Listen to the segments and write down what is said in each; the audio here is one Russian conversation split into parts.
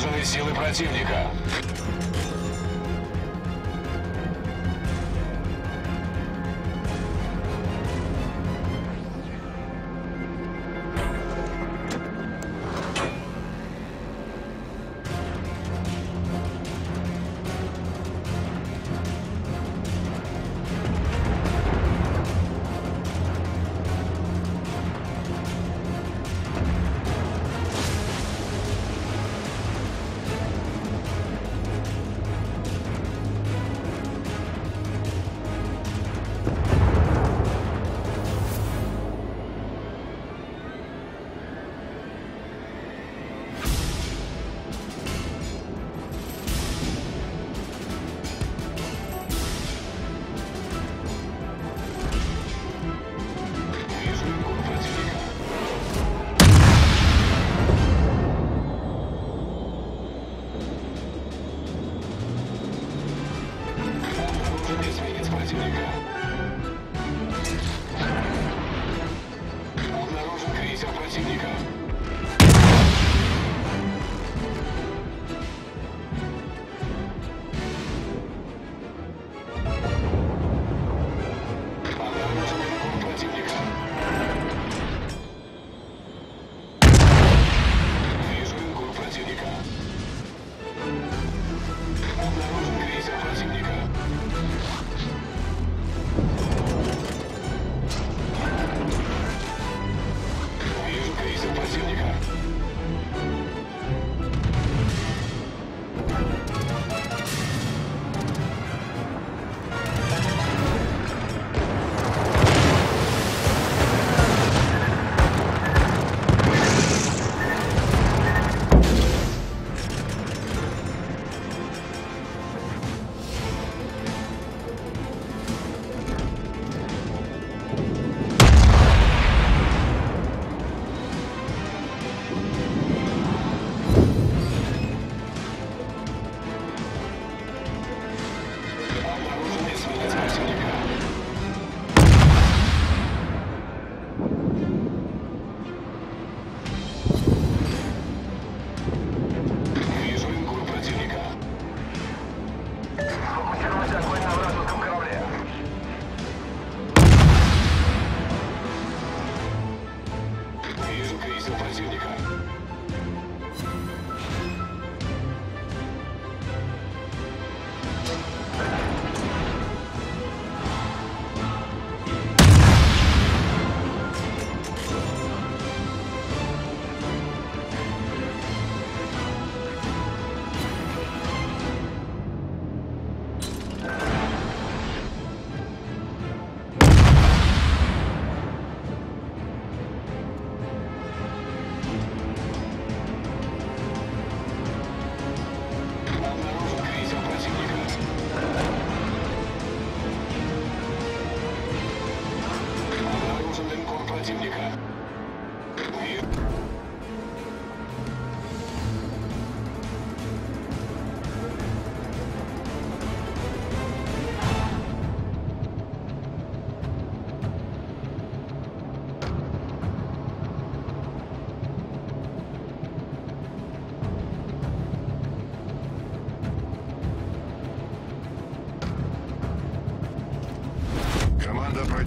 обнаружены силы противника. противника. Мир.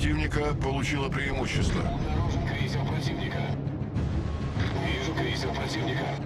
противника получила преимущество. Обнаружен крейсер противника. Вижу крейсер противника.